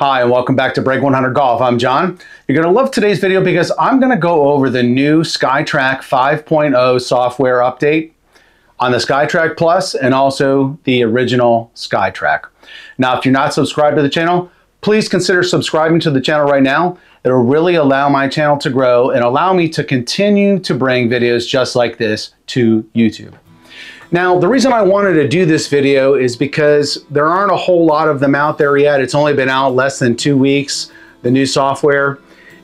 Hi, and welcome back to Break 100 Golf. I'm John. You're going to love today's video because I'm going to go over the new SkyTrak 5.0 software update on the SkyTrak Plus and also the original SkyTrak. Now, if you're not subscribed to the channel, please consider subscribing to the channel right now. It'll really allow my channel to grow and allow me to continue to bring videos just like this to YouTube. Now, the reason I wanted to do this video is because there aren't a whole lot of them out there yet. It's only been out less than two weeks, the new software.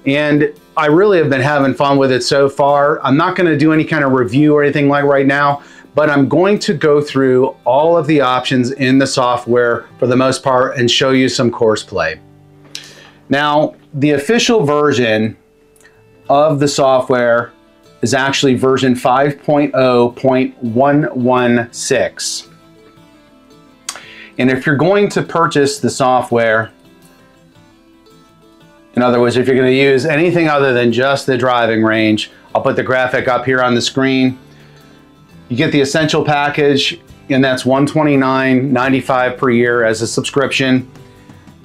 And I really have been having fun with it so far. I'm not gonna do any kind of review or anything like right now, but I'm going to go through all of the options in the software for the most part and show you some course play. Now, the official version of the software is actually version 5.0.116. And if you're going to purchase the software, in other words, if you're going to use anything other than just the driving range, I'll put the graphic up here on the screen. You get the essential package, and that's $129.95 per year as a subscription.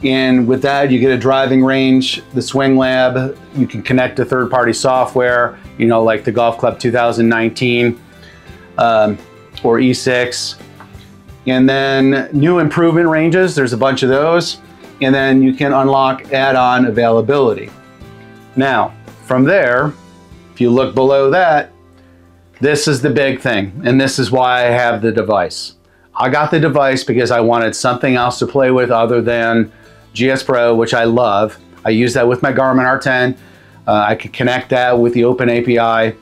And with that, you get a driving range, the Swing Lab, you can connect to third-party software, you know, like the Golf Club 2019 um, or E6. And then new improvement ranges, there's a bunch of those. And then you can unlock add-on availability. Now, from there, if you look below that, this is the big thing. And this is why I have the device. I got the device because I wanted something else to play with other than GS Pro, which I love. I use that with my Garmin R10. Uh, I can connect that with the Open API,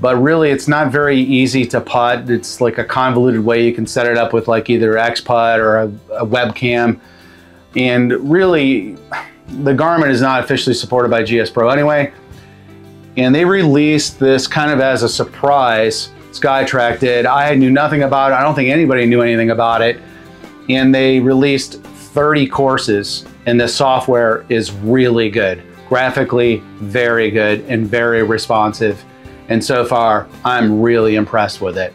but really it's not very easy to putt. It's like a convoluted way you can set it up with like either ExPutt or a, a webcam. And really, the Garmin is not officially supported by GS Pro anyway. And they released this kind of as a surprise. SkyTrak did. I knew nothing about it. I don't think anybody knew anything about it. And they released 30 courses and the software is really good. Graphically, very good and very responsive. And so far, I'm really impressed with it.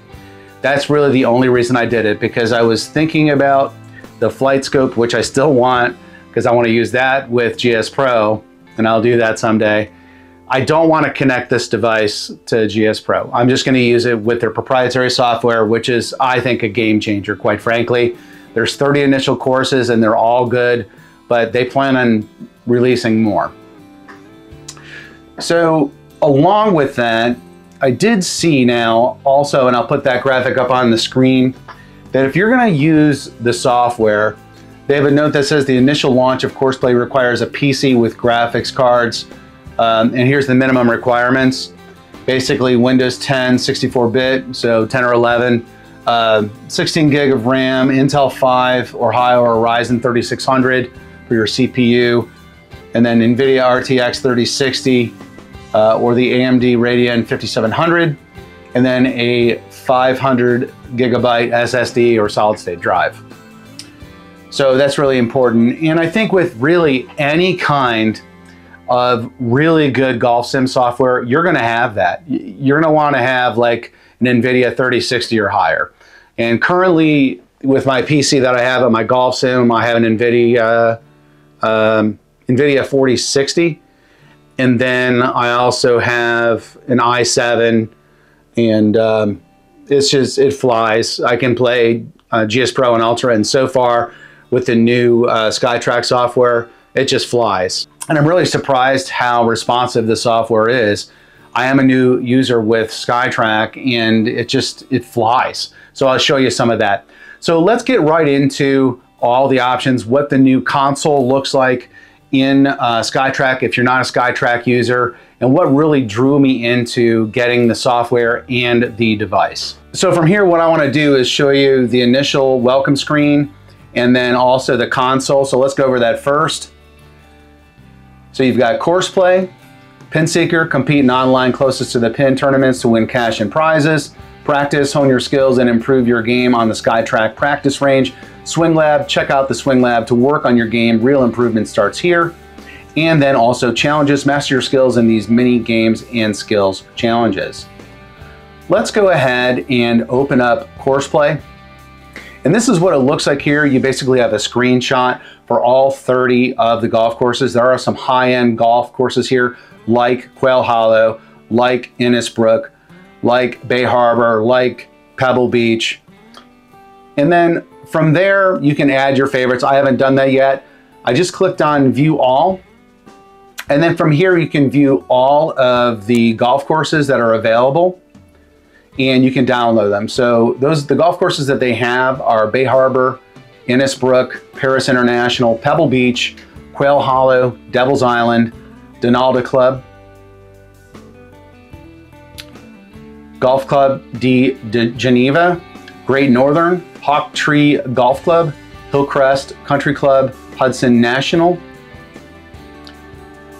That's really the only reason I did it because I was thinking about the FlightScope, which I still want because I want to use that with GS Pro and I'll do that someday. I don't want to connect this device to GS Pro. I'm just going to use it with their proprietary software, which is, I think, a game changer, quite frankly. There's 30 initial courses and they're all good, but they plan on releasing more. So along with that, I did see now also, and I'll put that graphic up on the screen, that if you're gonna use the software, they have a note that says the initial launch of CoursePlay requires a PC with graphics cards. Um, and here's the minimum requirements. Basically Windows 10, 64-bit, so 10 or 11, uh, 16 gig of RAM, Intel 5 or higher or Ryzen 3600 for your CPU, and then NVIDIA RTX 3060 uh, or the AMD Radeon 5700, and then a 500 gigabyte SSD or solid state drive. So that's really important. And I think with really any kind of really good golf sim software, you're gonna have that. You're gonna wanna have like an NVIDIA 3060 or higher. And currently with my PC that I have at my golf sim, I have an NVIDIA, um, NVIDIA 4060. And then I also have an i7 and um, it's just, it flies. I can play uh, GS Pro and Ultra and so far with the new uh, SkyTrak software, it just flies. And I'm really surprised how responsive the software is. I am a new user with SkyTrak and it just, it flies. So I'll show you some of that. So let's get right into all the options, what the new console looks like in uh, SkyTrak if you're not a SkyTrak user, and what really drew me into getting the software and the device. So from here, what I wanna do is show you the initial welcome screen and then also the console. So let's go over that first. So you've got course play, Pin Seeker, compete in online closest to the pin tournaments to win cash and prizes. Practice, hone your skills, and improve your game on the SkyTrak practice range. Swing Lab, check out the Swing Lab to work on your game. Real improvement starts here. And then also challenges, master your skills in these mini games and skills challenges. Let's go ahead and open up Course Play. And this is what it looks like here. You basically have a screenshot for all 30 of the golf courses. There are some high-end golf courses here like Quail Hollow, like Innisbrook, like Bay Harbor, like Pebble Beach. And then from there, you can add your favorites. I haven't done that yet. I just clicked on view all. And then from here, you can view all of the golf courses that are available and you can download them. So those the golf courses that they have are Bay Harbor, Innisbrook, Paris International, Pebble Beach, Quail Hollow, Devil's Island, Donalda Club, Golf Club de, de Geneva, Great Northern, Hawk Tree Golf Club, Hillcrest Country Club, Hudson National,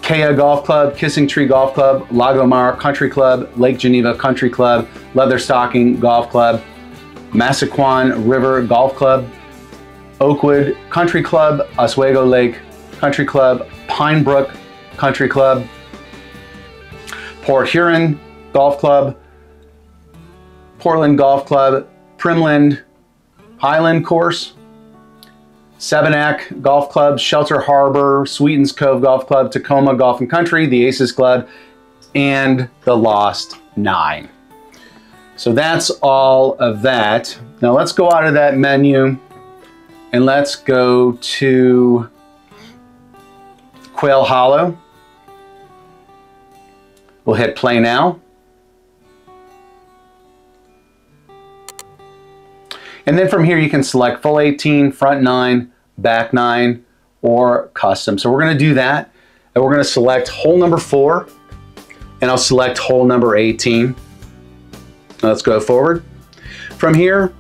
Kea Golf Club, Kissing Tree Golf Club, Lagomar Country Club, Lake Geneva Country Club, Leatherstocking Golf Club, Manasquan River Golf Club, Oakwood Country Club, Oswego Lake Country Club, Pinebrook Country Club, Port Huron Golf Club, Portland Golf Club, Primland Highland Course, Sebonack Golf Club, Shelter Harbor, Sweetens Cove Golf Club, Tacoma Golf and Country, the Aces Club, and the Lost Nine. So that's all of that. Now let's go out of that menu and let's go to Quail Hollow. We'll hit play now. And then from here you can select full 18, front 9, back 9, or custom. So we're going to do that. And we're going to select hole number 4, and I'll select hole number 18. Let's go forward. From here,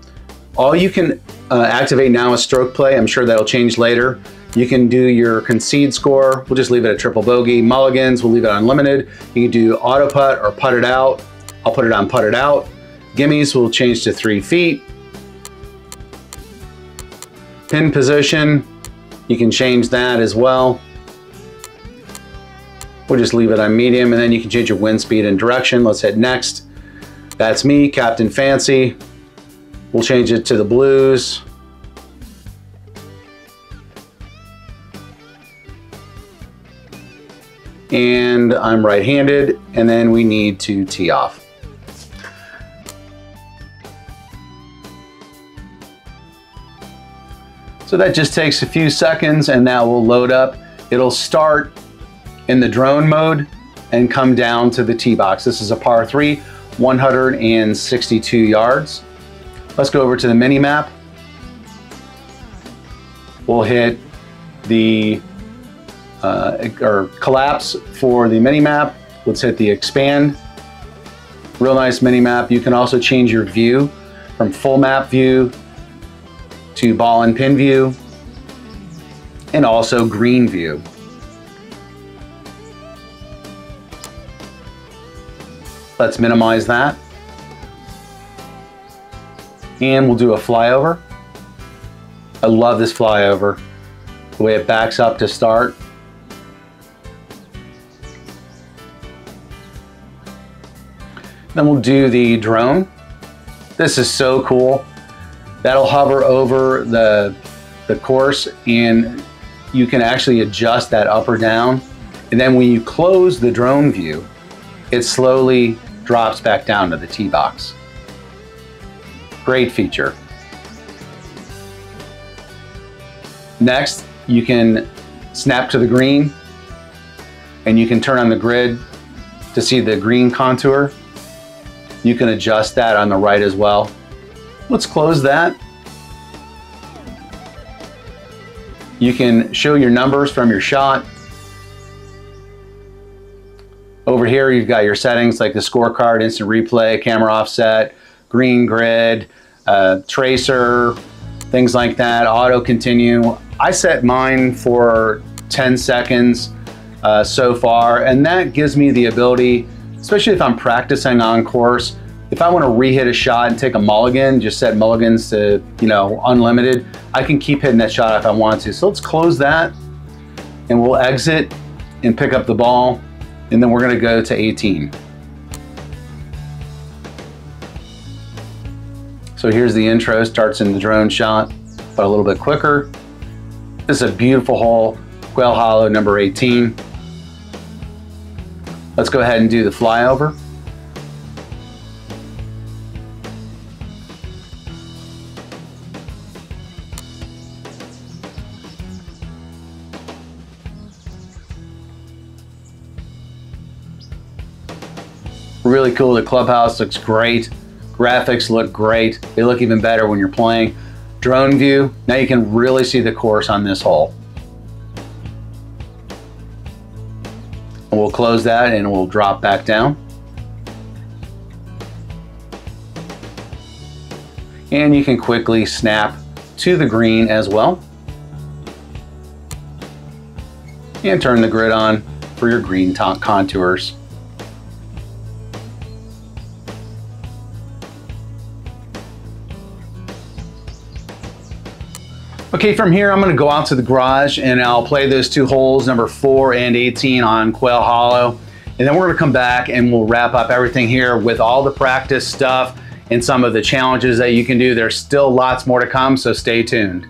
all you can uh, activate now is stroke play. I'm sure that'll change later. You can do your concede score. We'll just leave it at triple bogey. Mulligans, we'll leave it unlimited. You can do auto putt or putt it out. I'll put it on putt it out. Gimmies will change to three feet. Pin position, you can change that as well. We'll just leave it on medium and then you can change your wind speed and direction. Let's hit next. That's me, Captain Fancy. We'll change it to the blues. And I'm right-handed, and then we need to tee off. So that just takes a few seconds and that will load up. It'll start in the drone mode and come down to the tee box. This is a par three. 162 yards. Let's go over to the mini map. We'll hit the uh, or collapse for the mini map. Let's hit the expand. Real nice mini map. You can also change your view from full map view to ball and pin view and also green view. Let's minimize that. And we'll do a flyover. I love this flyover. The way it backs up to start. Then we'll do the drone. This is so cool. That'll hover over the, the course and you can actually adjust that up or down. And then when you close the drone view, it slowly drops back down to the tee box. Great feature. Next, you can snap to the green and you can turn on the grid to see the green contour. You can adjust that on the right as well. Let's close that. You can show your numbers from your shot over here, you've got your settings like the scorecard, instant replay, camera offset, green grid, uh, tracer, things like that, auto continue. I set mine for 10 seconds uh, so far, and that gives me the ability, especially if I'm practicing on course, if I want to re-hit a shot and take a mulligan, just set mulligans to, you know, unlimited, I can keep hitting that shot if I want to. So let's close that and we'll exit and pick up the ball and then we're gonna go to 18. So here's the intro, starts in the drone shot, but a little bit quicker. This is a beautiful hole, Quail Hollow number 18. Let's go ahead and do the flyover. Really cool. The clubhouse looks great. Graphics look great. They look even better when you're playing. Drone view, now you can really see the course on this hole. We'll close that and we'll drop back down. And you can quickly snap to the green as well. And turn the grid on for your green contours. Okay, from here, I'm gonna go out to the garage and I'll play those two holes, number four and 18 on Quail Hollow. And then we're gonna come back and we'll wrap up everything here with all the practice stuff and some of the challenges that you can do. There's still lots more to come, so stay tuned.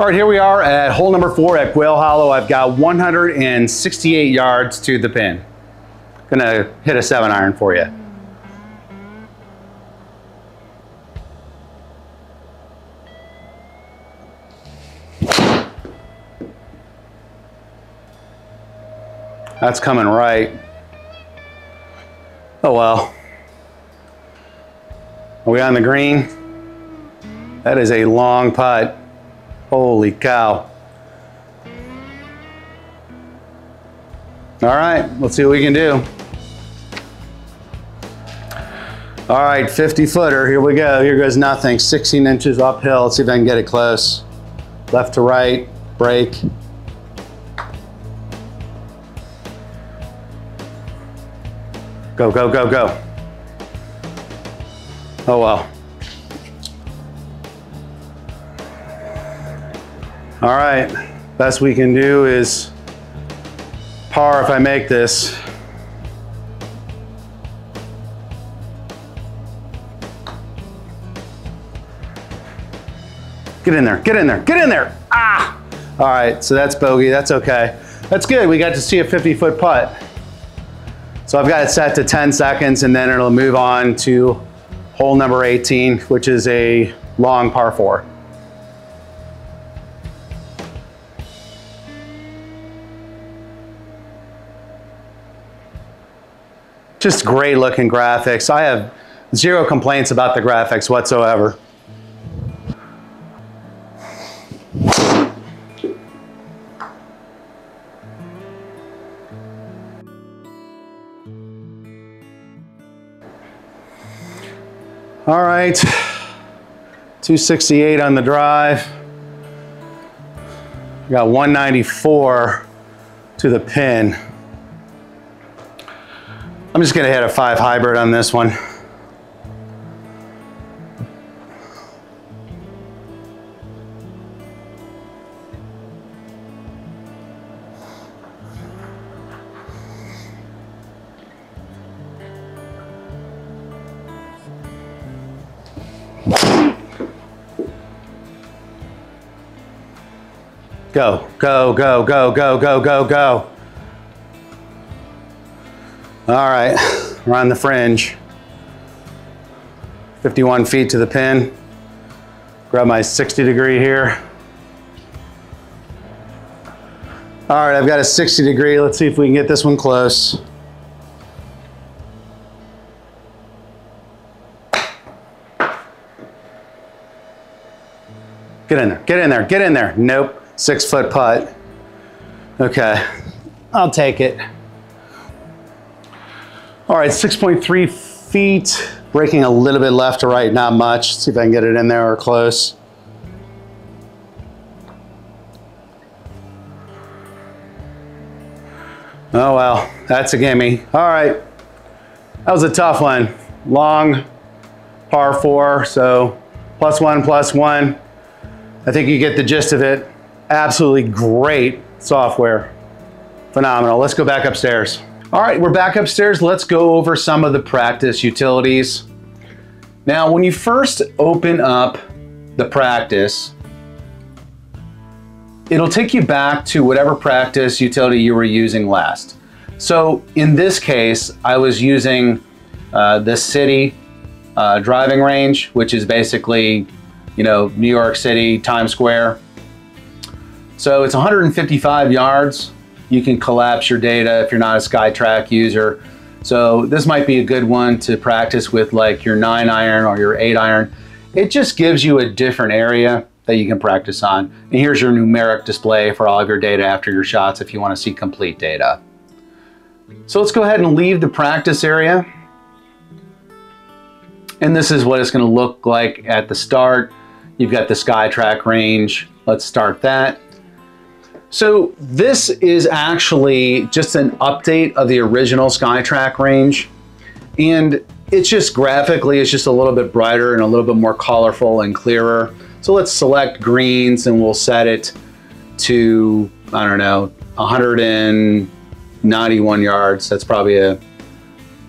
All right, here we are at hole number four at Quail Hollow. I've got 168 yards to the pin. Gonna hit a seven iron for you. That's coming right. Oh well. Are we on the green? That is a long putt. Holy cow. All right, let's see what we can do. All right, 50 footer, here we go. Here goes nothing, 16 inches uphill. Let's see if I can get it close. Left to right, break. Go, go, go, go. Oh well. All right, best we can do is par if I make this. Get in there, get in there, get in there. Ah! All right, so that's bogey, that's okay. That's good, we got to see a 50 foot putt. So I've got it set to 10 seconds and then it'll move on to hole number 18, which is a long par four. Just great looking graphics. I have zero complaints about the graphics whatsoever. All right, 268 on the drive. Got 194 to the pin. I'm just gonna hit a five hybrid on this one. Go, go, go, go, go, go, go, go. All right, we're on the fringe. 51 feet to the pin. Grab my 60 degree here. All right, I've got a 60 degree. Let's see if we can get this one close. Get in there, get in there, get in there. Nope six foot putt. Okay, I'll take it. All right, 6.3 feet, breaking a little bit left to right, not much. See if I can get it in there or close. Oh well, that's a gimme. All right, that was a tough one. Long par four, so plus one, plus one. I think you get the gist of it. Absolutely great software. Phenomenal. Let's go back upstairs. All right, we're back upstairs. Let's go over some of the practice utilities. Now, when you first open up the practice, it'll take you back to whatever practice utility you were using last. So in this case, I was using uh, the city uh, driving range, which is basically, you know, New York City, Times Square. So it's 155 yards. You can collapse your data if you're not a SkyTrak user. So this might be a good one to practice with like your nine iron or your eight iron. It just gives you a different area that you can practice on. And here's your numeric display for all of your data after your shots if you want to see complete data. So let's go ahead and leave the practice area. And this is what it's going to look like at the start. You've got the SkyTrak range. Let's start that. So this is actually just an update of the original SkyTrak range. And it's just graphically, it's just a little bit brighter and a little bit more colorful and clearer. So let's select greens and we'll set it to, I don't know, 191 yards. That's probably a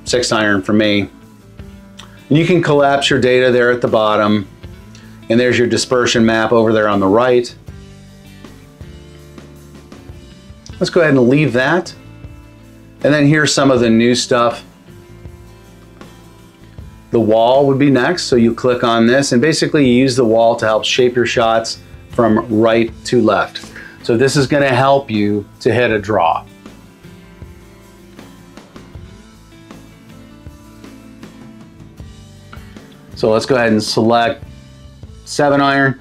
six iron for me. And you can collapse your data there at the bottom. And there's your dispersion map over there on the right. Let's go ahead and leave that. And then here's some of the new stuff. The wall would be next, so you click on this and basically you use the wall to help shape your shots from right to left. So this is gonna help you to hit a draw. So let's go ahead and select seven iron.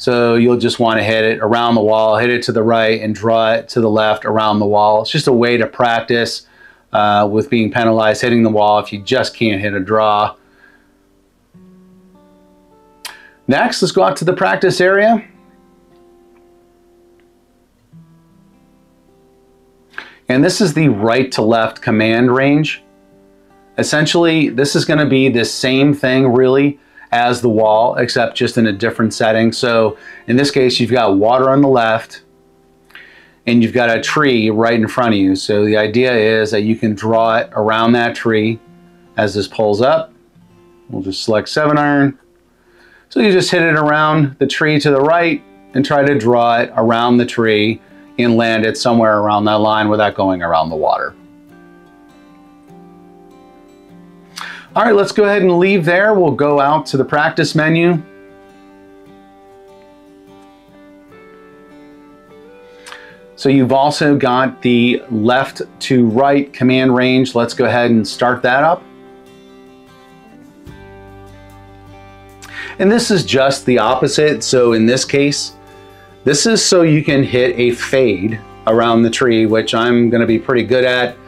So you'll just want to hit it around the wall, hit it to the right and draw it to the left around the wall. It's just a way to practice uh, with being penalized, hitting the wall if you just can't hit a draw. Next, let's go out to the practice area. And this is the right to left command range. Essentially, this is going to be the same thing really as the wall, except just in a different setting. So in this case, you've got water on the left and you've got a tree right in front of you. So the idea is that you can draw it around that tree as this pulls up. We'll just select seven iron. So you just hit it around the tree to the right and try to draw it around the tree and land it somewhere around that line without going around the water. All right, let's go ahead and leave there. We'll go out to the practice menu. So you've also got the left to right command range. Let's go ahead and start that up. And this is just the opposite. So in this case, this is so you can hit a fade around the tree, which I'm gonna be pretty good at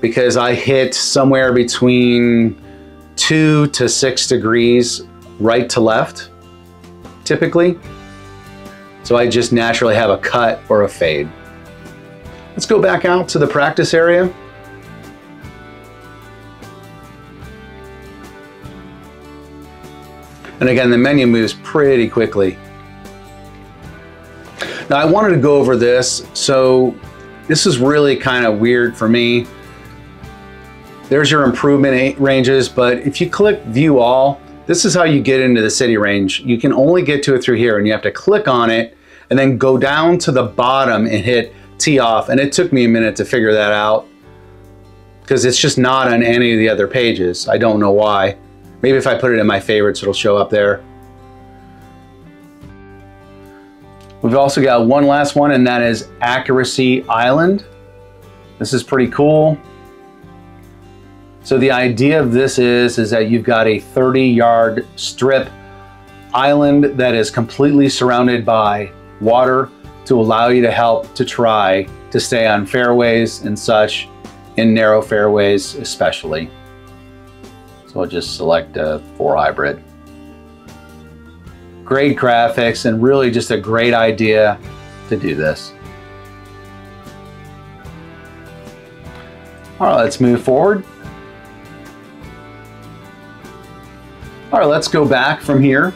because I hit somewhere between two to six degrees right to left, typically. So I just naturally have a cut or a fade. Let's go back out to the practice area. And again, the menu moves pretty quickly. Now I wanted to go over this, so this is really kind of weird for me. There's your improvement ranges, but if you click view all, this is how you get into the city range. You can only get to it through here and you have to click on it and then go down to the bottom and hit tee off. And it took me a minute to figure that out because it's just not on any of the other pages. I don't know why. Maybe if I put it in my favorites, it'll show up there. We've also got one last one and that is Accuracy Island. This is pretty cool. So the idea of this is, is that you've got a 30 yard strip island that is completely surrounded by water to allow you to help to try to stay on fairways and such in narrow fairways especially. So I'll just select a four hybrid. Great graphics and really just a great idea to do this. All right, let's move forward. All right, let's go back from here.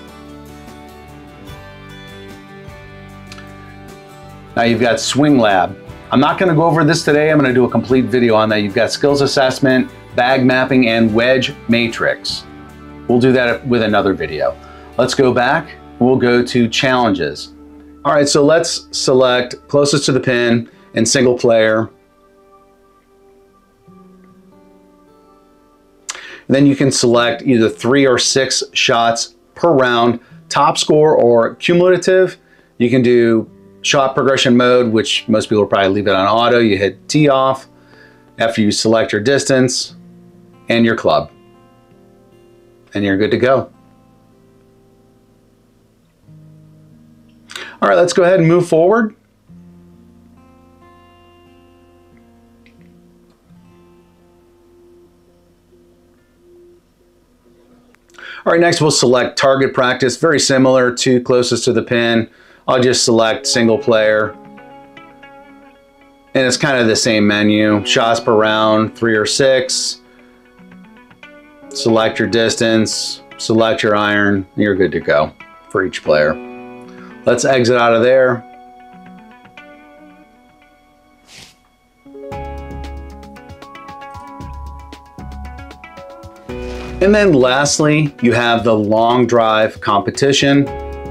Now you've got Swing Lab. I'm not gonna go over this today. I'm gonna do a complete video on that. You've got skills assessment, bag mapping, and wedge matrix. We'll do that with another video. Let's go back. We'll go to challenges. All right, so let's select closest to the pin and single player. Then you can select either three or six shots per round, top score or cumulative. You can do shot progression mode, which most people probably leave it on auto. You hit tee off after you select your distance and your club. And you're good to go. All right, let's go ahead and move forward. All right, next we'll select target practice, very similar to closest to the pin. I'll just select single player. And it's kind of the same menu. Shots per round, three or six. Select your distance, select your iron, you're good to go for each player. Let's exit out of there. And then lastly, you have the long drive competition.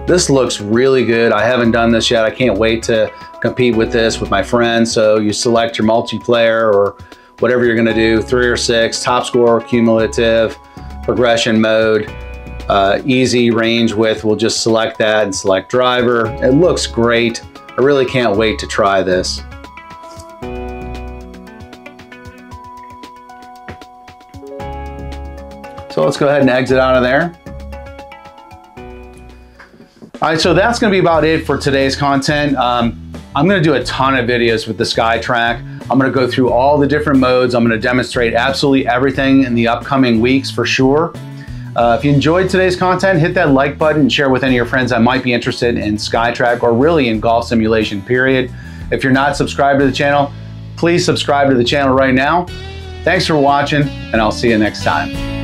This looks really good. I haven't done this yet. I can't wait to compete with this with my friends. So you select your multiplayer or whatever you're gonna do, three or six, top score, cumulative, progression mode, uh, easy range width. We'll just select that and select driver. It looks great. I really can't wait to try this. So let's go ahead and exit out of there. All right, so that's gonna be about it for today's content. Um, I'm gonna do a ton of videos with the SkyTrak. I'm gonna go through all the different modes. I'm gonna demonstrate absolutely everything in the upcoming weeks for sure. Uh, if you enjoyed today's content, hit that like button and share with any of your friends that might be interested in SkyTrak or really in golf simulation, period. If you're not subscribed to the channel, please subscribe to the channel right now. Thanks for watching, and I'll see you next time.